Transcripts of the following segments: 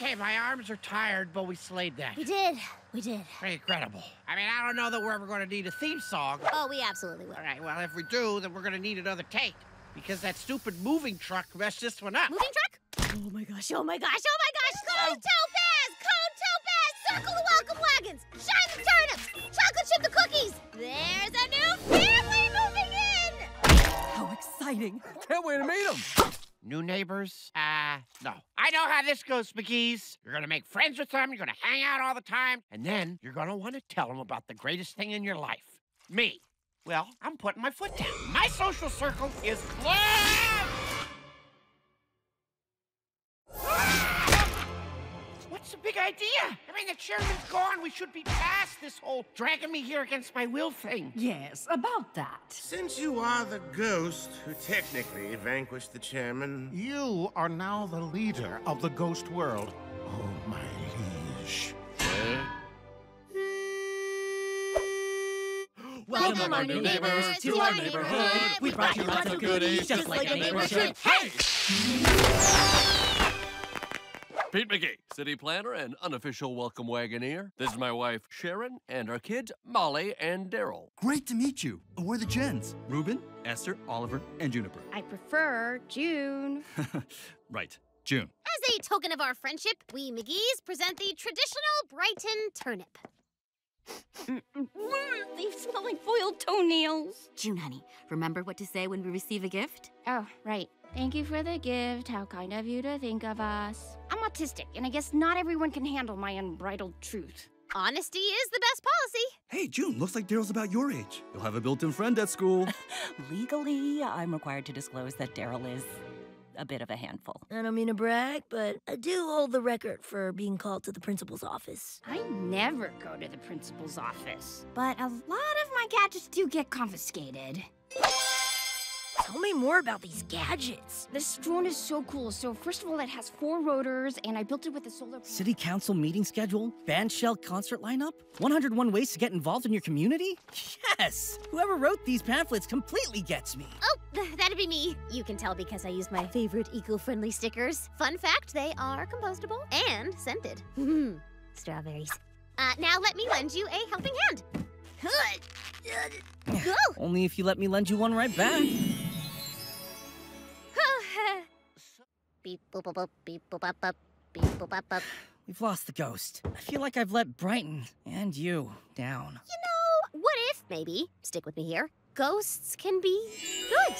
Okay, my arms are tired, but we slayed that. We did. We did. Pretty incredible. I mean, I don't know that we're ever going to need a theme song. Oh, we absolutely will. All right, well, if we do, then we're going to need another take. Because that stupid moving truck messed this one up. Moving truck? Oh my gosh, oh my gosh, oh my gosh! Oh. Cone Topaz! Cone Topaz! Circle the welcome wagons! Shine the turnips! Chocolate chip the cookies! There's a new family moving in! How exciting! Can't wait to meet them! New neighbors? No. I know how this goes, McGee's. You're gonna make friends with them, you're gonna hang out all the time, and then you're gonna wanna tell them about the greatest thing in your life. Me. Well, I'm putting my foot down. My social circle is closed! What's the big idea? I mean, the chairman's gone. We should be past this whole dragging me here against my will thing. Yes, about that. Since you are the ghost who technically vanquished the chairman, You are now the leader of the ghost world. Oh, my liege. Welcome, our new neighbors, to our neighborhood. We brought you lots of goodies, just like a neighbor should. Hey! Pete McGee, city planner and unofficial welcome wagoneer. This is my wife, Sharon, and our kids, Molly and Daryl. Great to meet you. We're the Jens. Ruben, Esther, Oliver, and Juniper. I prefer June. right, June. As a token of our friendship, we McGee's present the traditional Brighton turnip. they smell like boiled toenails. June, honey, remember what to say when we receive a gift? Oh, right. Thank you for the gift. How kind of you to think of us. I'm autistic, and I guess not everyone can handle my unbridled truth. Honesty is the best policy. Hey, June, looks like Daryl's about your age. You'll have a built-in friend at school. Legally, I'm required to disclose that Daryl is a bit of a handful. I don't mean to brag, but I do hold the record for being called to the principal's office. I never go to the principal's office, but a lot of my gadgets do get confiscated. Tell me more about these gadgets. This drone is so cool. So first of all, it has four rotors, and I built it with a solar. City council meeting schedule? Band shell concert lineup? 101 ways to get involved in your community? Yes! Whoever wrote these pamphlets completely gets me. Oh, that'd be me. You can tell because I use my favorite eco-friendly stickers. Fun fact, they are compostable and scented. Mmm, strawberries. Uh, now let me lend you a helping hand. Go! Only if you let me lend you one right back. Beep boop boop boop beep boop bop bop beep boop bop bop. We've lost the ghost. I feel like I've let Brighton and you down. You know, what if maybe stick with me here? Ghosts can be good.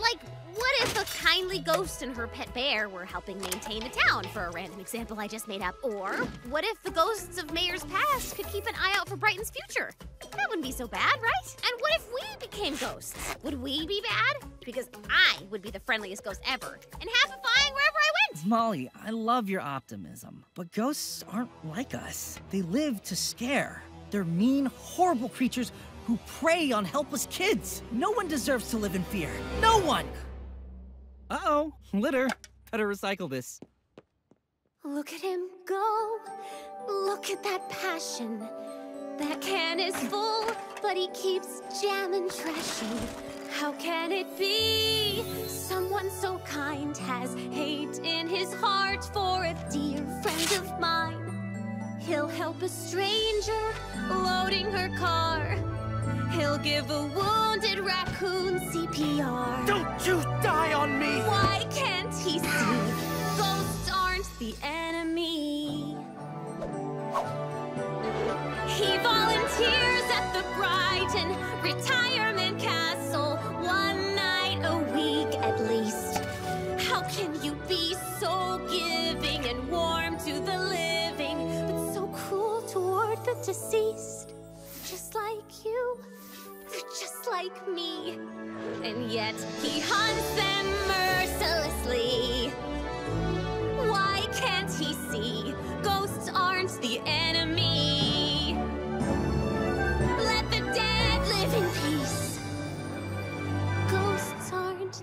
Like, what if a kindly ghost and her pet bear were helping maintain a town, for a random example I just made up? Or what if the ghosts of mayors past could keep an eye out for Brighton's future? That wouldn't be so bad, right? And what if we became ghosts? Would we be bad? Because I would be the friendliest ghost ever, and have a flying wherever I went. Molly, I love your optimism, but ghosts aren't like us. They live to scare. They're mean, horrible creatures who prey on helpless kids. No one deserves to live in fear. No one! Uh oh, litter. Better recycle this. Look at him go. Look at that passion. That can is full, but he keeps jamming trashing. How can it be? Someone so kind has hate in his heart for a dear friend of mine. He'll help a stranger loading her car. He'll give a wounded raccoon CPR. Don't you die on me! Why can't he see? Ghosts aren't the enemy. He volunteers at the Brighton Retirement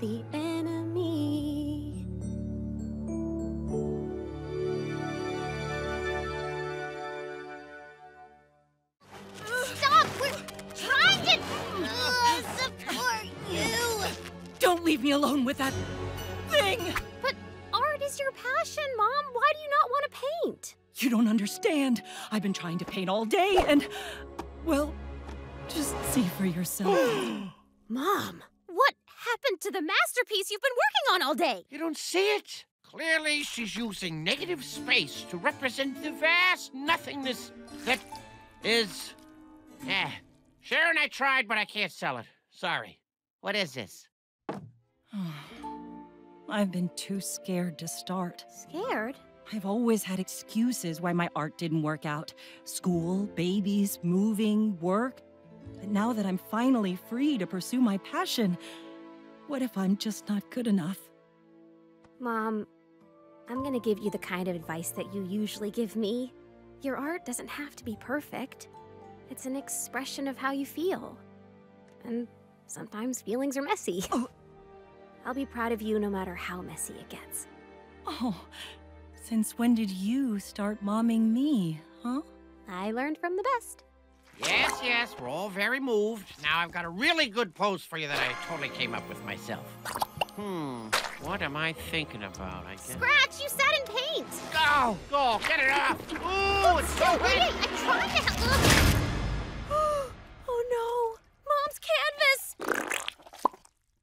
the enemy. Stop! We're trying to uh, support you. Don't leave me alone with that thing! But Artie, is your passion, Mom? Why do you not want to paint? You don't understand. I've been trying to paint all day and. Well, just see for yourself. Mom, what happened to the masterpiece you've been working on all day? You don't see it? Clearly, she's using negative space to represent the vast nothingness that is. Eh. Sharon, I tried, but I can't sell it. Sorry. What is this? I've been too scared to start. Scared? I've always had excuses why my art didn't work out school, babies, moving, work. But now that I'm finally free to pursue my passion, what if I'm just not good enough? Mom, I'm gonna give you the kind of advice that you usually give me. Your art doesn't have to be perfect. It's an expression of how you feel. And sometimes feelings are messy. Oh. I'll be proud of you no matter how messy it gets. Oh, since when did you start momming me, huh? I learned from the best. Yes, yes, we're all very moved. Now I've got a really good pose for you that I totally came up with myself. Hmm, what am I thinking about? I guess. Scratch, you sat in paint! Go, go, get it off! Ooh, it's so Wait, wet! I'm trying to help. oh no, Mom's canvas!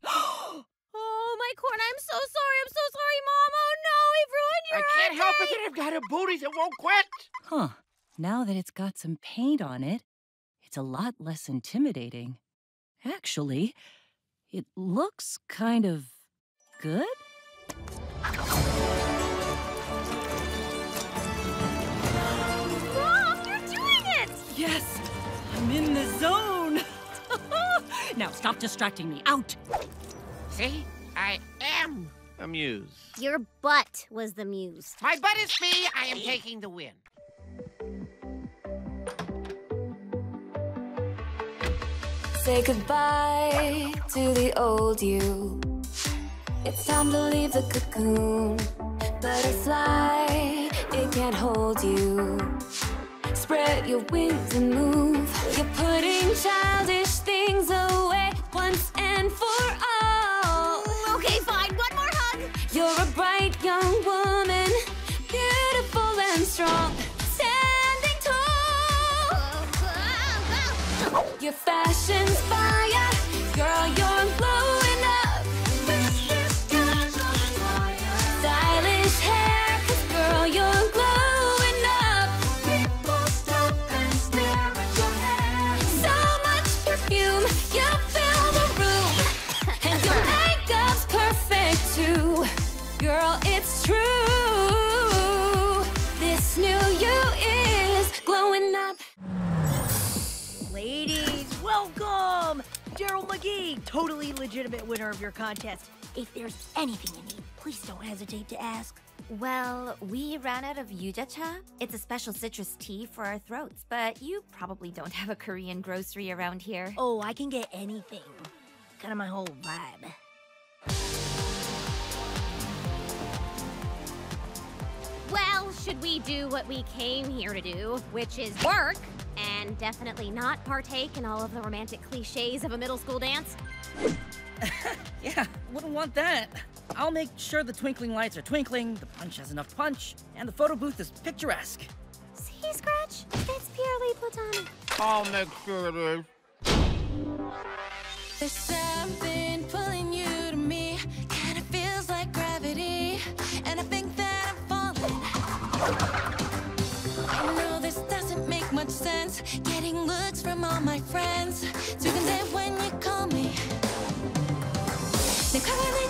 oh, my corn, I'm so sorry, I'm so sorry, Mom. Oh no, we've ruined your I can't help it that I've got a booty that won't quit. Huh. Now that it's got some paint on it, it's a lot less intimidating. Actually, it looks kind of good. Mom, you're doing it! Yes, I'm in the zone. now stop distracting me. Out. See, I am amused. Your butt was the muse. My butt is me. I am taking the win. Say goodbye to the old you. It's time to leave the cocoon. Butterfly, it can't hold you. Spread your wings and move. You're putting childish things away once and for all. Legitimate winner of your contest. If there's anything you need, please don't hesitate to ask. Well, we ran out of yuja-cha. It's a special citrus tea for our throats, but you probably don't have a Korean grocery around here. Oh, I can get anything. Kind of my whole vibe. Well, should we do what we came here to do, which is work, and definitely not partake in all of the romantic cliches of a middle school dance? Yeah, wouldn't want that. I'll make sure the twinkling lights are twinkling, the punch has enough punch, and the photo booth is picturesque. See, Scratch? It's purely platonic. I'll make sure it is. There's something pulling you to me, kinda feels like gravity, and I think that I'm falling. I know this doesn't make much sense, getting looks from all my friends, too content when you call me. 輝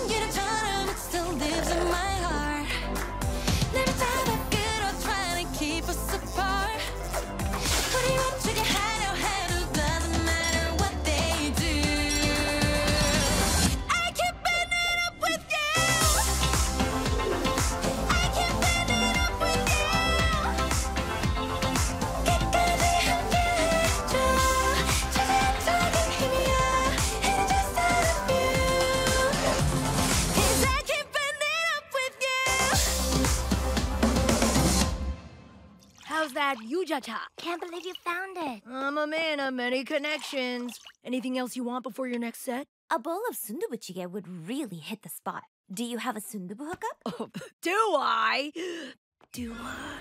that yuja-cha? Can't believe you found it. I'm a man of many connections. Anything else you want before your next set? A bowl of sundubu jjigae would really hit the spot. Do you have a sundubu hookup? Oh, do I? Do I?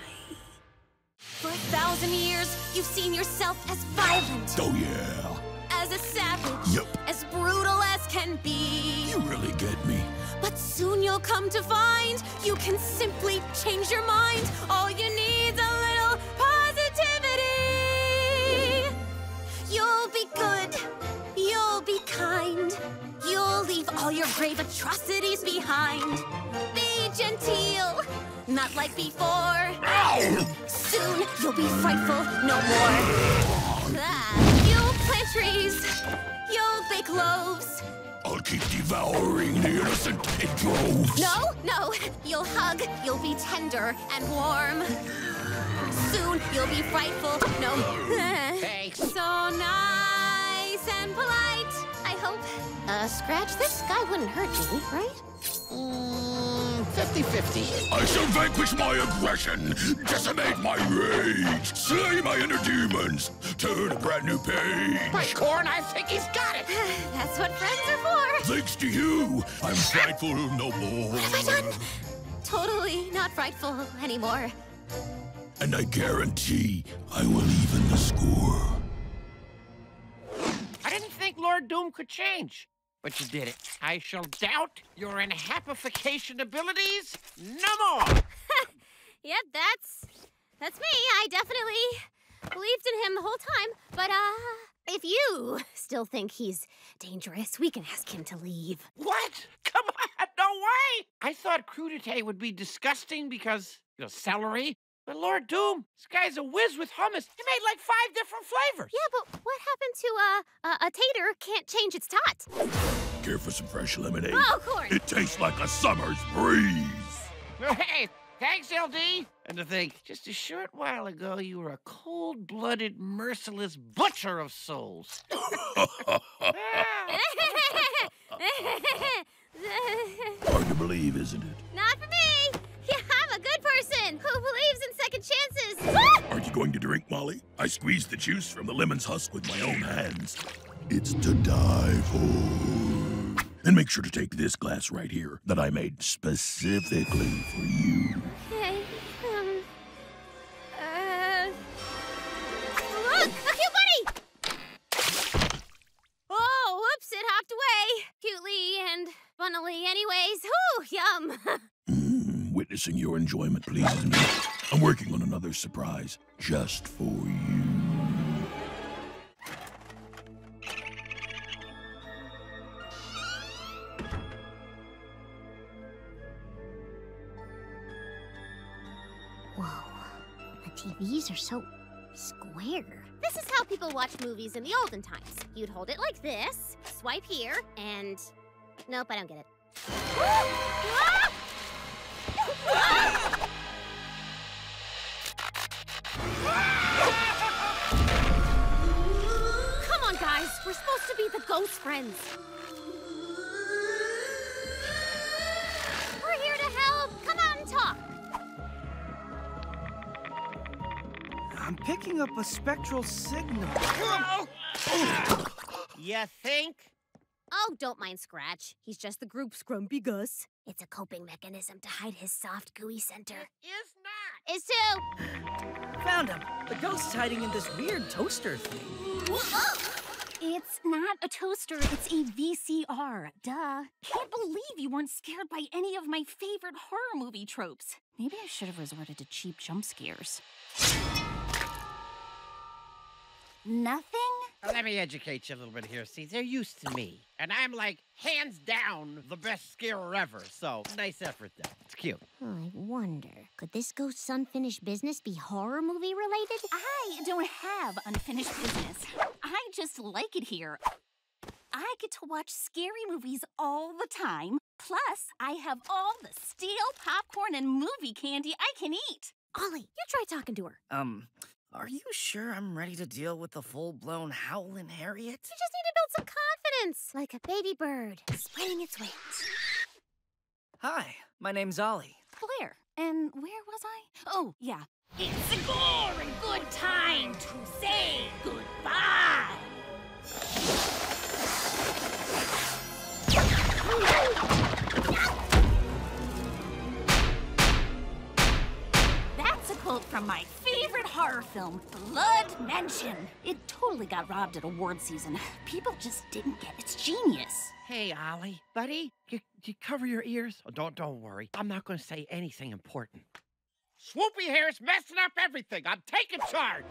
For a thousand years, you've seen yourself as violent, Oh, yeah. as a savage, Yep. as brutal as can be. You really get me. But soon you'll come to find you can simply change your mind. All you need's your grave atrocities behind. Be genteel, not like before. Soon you'll be frightful no more. Ah, you'll plant trees. You'll bake loaves. I'll keep devouring the innocent in droves. No, no. You'll hug. You'll be tender and warm. Soon you'll be frightful. No. Thanks. So nice and polite. I hope. Uh, Scratch, this guy wouldn't hurt me, right? Mm, 50-50. I shall vanquish my aggression, decimate my rage, slay my inner demons, turn a brand new page. By corn, I think he's got it. That's what friends are for. Thanks to you, I'm frightful no more. What have I done? Totally not frightful anymore. And I guarantee I will even the score. Doom could change. But you did it. I shall doubt your enhappification abilities no more. Yep, that's that's me. I definitely believed in him the whole time. But uh, if you still think he's dangerous, we can ask him to leave. What? Come on, no way! I thought crudité would be disgusting because, you know, celery. But Lord Doom, this guy's a whiz with hummus. He made like five different flavors. Yeah, but what happened to uh, a, a tater can't change its tot? Care for some fresh lemonade? Oh, of course. It tastes like a summer's breeze. Hey, thanks, LD. And to think, just a short while ago, you were a cold-blooded, merciless butcher of souls. Hard to believe, isn't it? Not person who believes in second chances. Are you going to drink, Molly? I squeezed the juice from the lemon's husk with my own hands. It's to die for. And make sure to take this glass right here that I made specifically for you. Witnessing your enjoyment pleases me. I'm working on another surprise just for you. Whoa, the TVs are so square. This is how people watch movies in the olden times. You'd hold it like this, swipe here, and. Nope, I don't get it. Come on, guys. We're supposed to be the ghost friends. We're here to help. Come out and talk. I'm picking up a spectral signal. you think? Oh, don't mind Scratch. He's just the group's grumpy Gus. It's a coping mechanism to hide his soft, gooey center. Is not. Is too. Found him. The ghost's hiding in this weird toaster thing. It's not a toaster, it's a VCR. Duh. Can't believe you weren't scared by any of my favorite horror movie tropes. Maybe I should have resorted to cheap jump scares. Nothing? Let me educate you a little bit here. See, they're used to me. And I'm like, hands down, the best scarer ever. So, nice effort though. It's cute. I wonder, could this ghost unfinished business be horror movie related? I don't have unfinished business. I just like it here. I get to watch scary movies all the time. Plus, I have all the steel popcorn and movie candy I can eat. Ollie, you try talking to her. Um, are you sure I'm ready to deal with the full-blown howling Harriet? You just need to build some confidence, like a baby bird spreading its wings. Hi, my name's Ollie. Blair. And where was I? Oh, yeah. It's a gore and good time to say goodbye. That's a quote from my favorite horror film, Blood Mansion. It totally got robbed at award season. People just didn't get its genius. Hey, Ollie, buddy, you, you cover your ears? Oh, don't don't worry. I'm not going to say anything important. Swoopy here is messing up everything. I'm taking charge.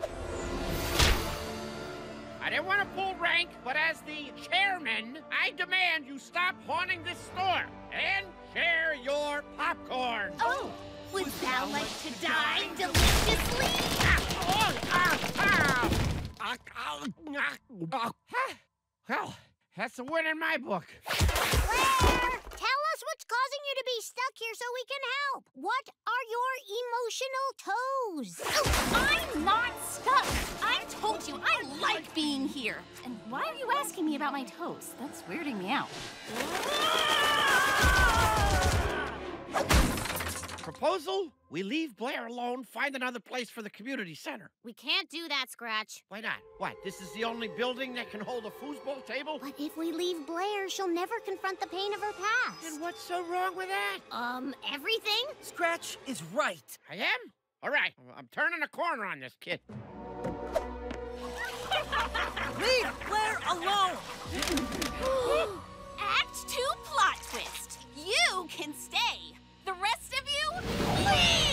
I didn't want to pull rank, but as the chairman, I demand you stop haunting this store and share your popcorn. Oh, would thou like to die deliciously? Well, that's a win in my book. Claire, tell us what's causing you to be stuck here so we can help. What are your emotional toes? Oh, I'm not stuck. I told you I like being here. And why are you asking me about my toes? That's weirding me out proposal? We leave Blair alone, find another place for the community center. We can't do that, Scratch. Why not? What, this is the only building that can hold a foosball table? But if we leave Blair, she'll never confront the pain of her past. And what's so wrong with that? Um, everything? Scratch is right. I am? All right, I'm turning a corner on this kid. leave Blair alone! Act 2 plot twist. You can stay. The rest of you Please!